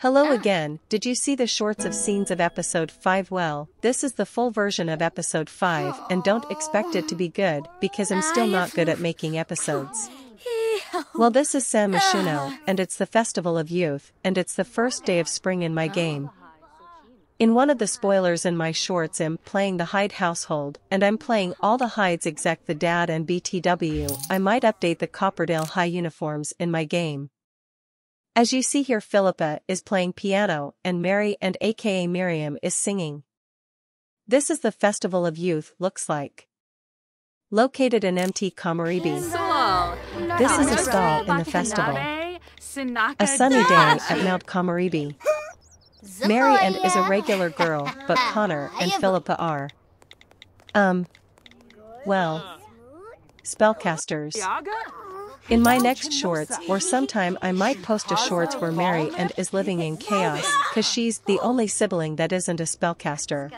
Hello again, did you see the shorts of scenes of episode 5? Well, this is the full version of episode 5 and don't expect it to be good because I'm still not good at making episodes. Well this is Myshuno, and it's the Festival of Youth, and it's the first day of spring in my game. In one of the spoilers in my shorts I'm playing the Hyde household, and I'm playing all the Hydes except the dad and BTW, I might update the Copperdale High uniforms in my game. As you see here Philippa is playing piano and Mary and aka Miriam is singing. This is the Festival of Youth looks like. Located in MT Komorebi. This is a stall in the festival. A sunny day at Mount Komorebi. Mary and is a regular girl, but Connor and Philippa are. Um. Well. Spellcasters. In my next shorts or sometime I might post a shorts where Mary and is living in chaos, cause she's the only sibling that isn't a spellcaster.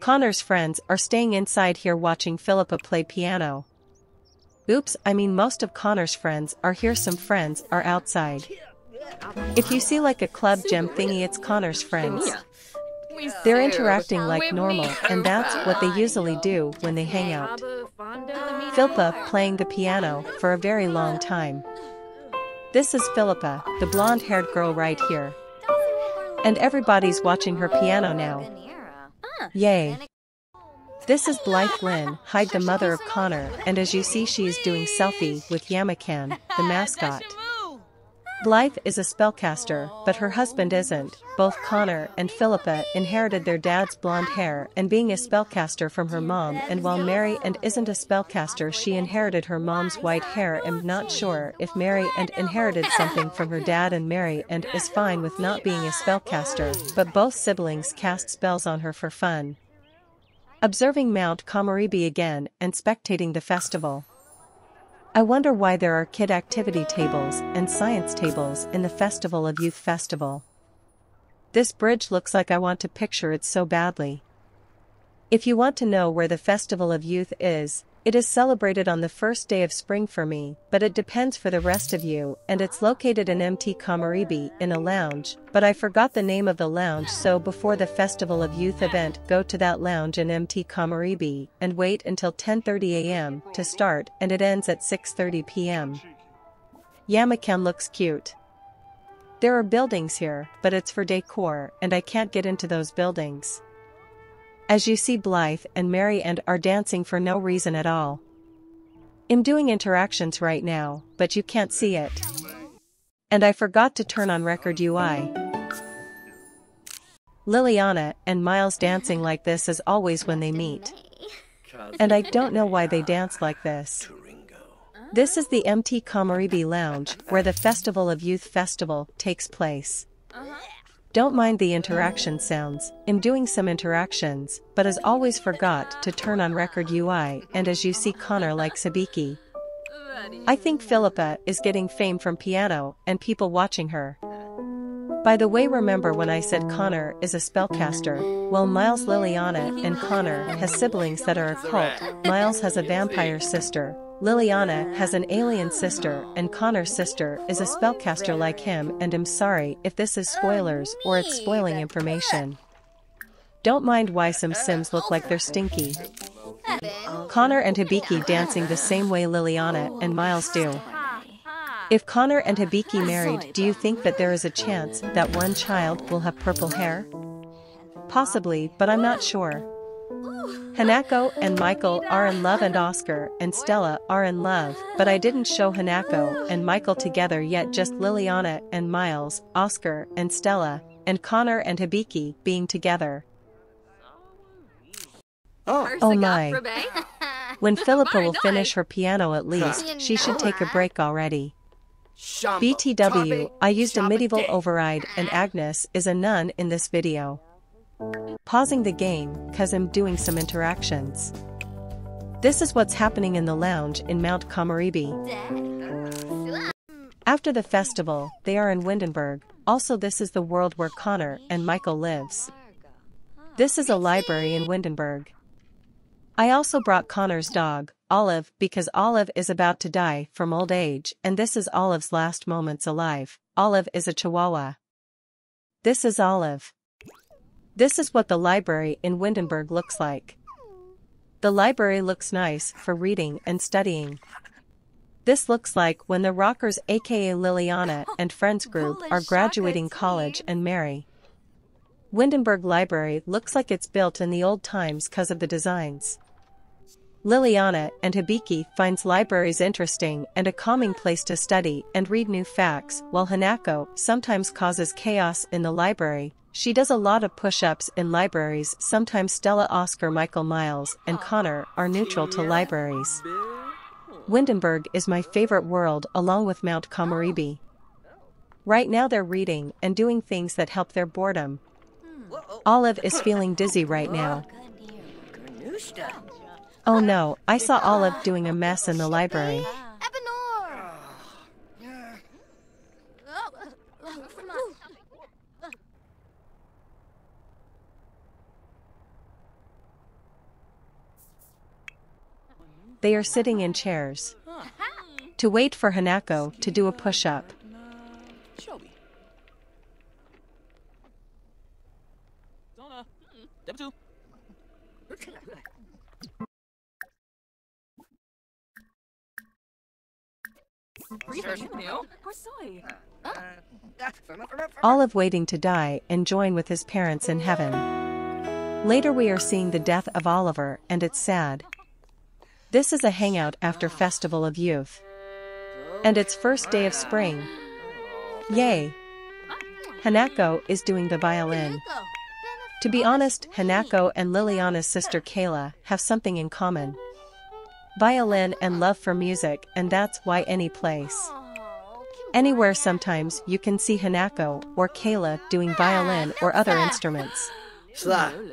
Connor's friends are staying inside here watching Philippa play piano. Oops, I mean most of Connor's friends are here some friends are outside. If you see like a club gem thingy it's Connor's friends. They're interacting like normal and that's what they usually do when they hang out. Philippa playing the piano for a very long time. This is Philippa, the blonde-haired girl right here. And everybody's watching her piano now. Yay. This is Blythe Lynn, Hyde the mother of Connor, and as you see she is doing selfie with Yamakan, the mascot. Blythe is a spellcaster, but her husband isn't. Both Connor and Philippa inherited their dad's blonde hair and being a spellcaster from her mom and while Mary and isn't a spellcaster she inherited her mom's white hair I'm not sure if Mary and inherited something from her dad and Mary and is fine with not being a spellcaster, but both siblings cast spells on her for fun. Observing Mount Komorebi again and spectating the festival. I wonder why there are kid activity tables and science tables in the Festival of Youth Festival. This bridge looks like I want to picture it so badly. If you want to know where the Festival of Youth is, it is celebrated on the first day of spring for me, but it depends for the rest of you, and it's located in MT Komorebi in a lounge, but I forgot the name of the lounge so before the Festival of Youth event go to that lounge in MT Komorebi and wait until 10.30 am to start and it ends at 6.30 pm. Yamakan looks cute. There are buildings here, but it's for decor and I can't get into those buildings. As you see Blythe and Mary and are dancing for no reason at all. I'm doing interactions right now, but you can't see it. And I forgot to turn on record UI. Liliana and Miles dancing like this is always when they meet. And I don't know why they dance like this. This is the MT Komorebi Lounge, where the Festival of Youth Festival takes place. Uh-huh. Don't mind the interaction sounds, I'm doing some interactions, but as always forgot to turn on record UI and as you see Connor like Sabiki. I think Philippa is getting fame from piano and people watching her. By the way remember when I said Connor is a spellcaster, well Miles Liliana and Connor has siblings that are a cult, Miles has a vampire sister, Liliana has an alien sister and Connor's sister is a spellcaster like him and I'm sorry if this is spoilers or it's spoiling information. Don't mind why some sims look like they're stinky. Connor and Hibiki dancing the same way Liliana and Miles do. If Connor and Hibiki married do you think that there is a chance that one child will have purple hair? Possibly but I'm not sure. Hanako and Michael are in love and Oscar and Stella are in love, but I didn't show Hanako and Michael together yet just Liliana and Miles, Oscar and Stella, and Connor and Hibiki being together. Oh, Oh my. When Philippa will finish her piano at least, she should take a break already. BTW, I used a medieval override and Agnes is a nun in this video. Pausing the game, cause I'm doing some interactions. This is what's happening in the lounge in Mount Kamaribi. After the festival, they are in Windenburg, also this is the world where Connor and Michael lives. This is a library in Windenburg. I also brought Connor's dog, Olive, because Olive is about to die from old age and this is Olive's last moments alive. Olive is a chihuahua. This is Olive. This is what the library in Windenburg looks like. The library looks nice for reading and studying. This looks like when the Rockers aka Liliana and Friends group are graduating college and marry. Windenburg Library looks like it's built in the old times cause of the designs. Liliana and Hibiki finds libraries interesting and a calming place to study and read new facts, while Hanako sometimes causes chaos in the library. She does a lot of push-ups in libraries. Sometimes Stella Oscar Michael Miles and Connor are neutral to libraries. Windenburg is my favorite world along with Mount Komorebi. Right now they're reading and doing things that help their boredom. Olive is feeling dizzy right now. Oh no, I saw Olive doing a mess in the library. They are sitting in chairs. To wait for Hanako to do a push-up. Olive waiting to die and join with his parents in heaven. Later we are seeing the death of Oliver and it's sad. This is a hangout after Festival of Youth. And it's first day of spring. Yay! Hanako is doing the violin. To be honest, Hanako and Liliana's sister Kayla have something in common. Violin and love for music and that's why any place. Anywhere sometimes you can see Hanako or Kayla doing violin or other instruments.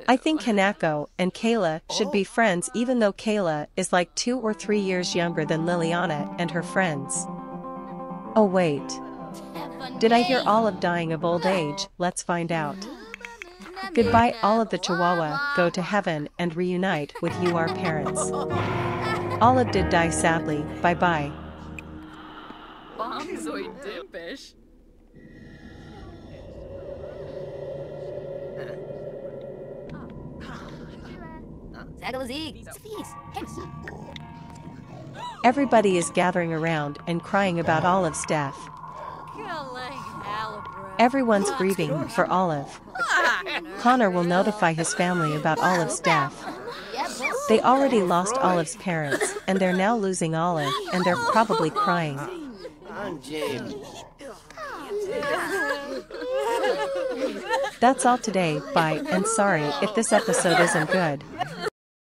I think Kanako and Kayla should be friends even though Kayla is like two or three years younger than Liliana and her friends. Oh wait. Did I hear Olive dying of old age? Let's find out. Goodbye Olive the Chihuahua, go to heaven and reunite with you our parents. Olive did die sadly, bye bye. Everybody is gathering around and crying about Olive's death. Everyone's grieving for Olive. Connor will notify his family about Olive's death. They already lost Olive's parents, and they're now losing Olive, and they're probably crying. That's all today, bye, and sorry if this episode isn't good.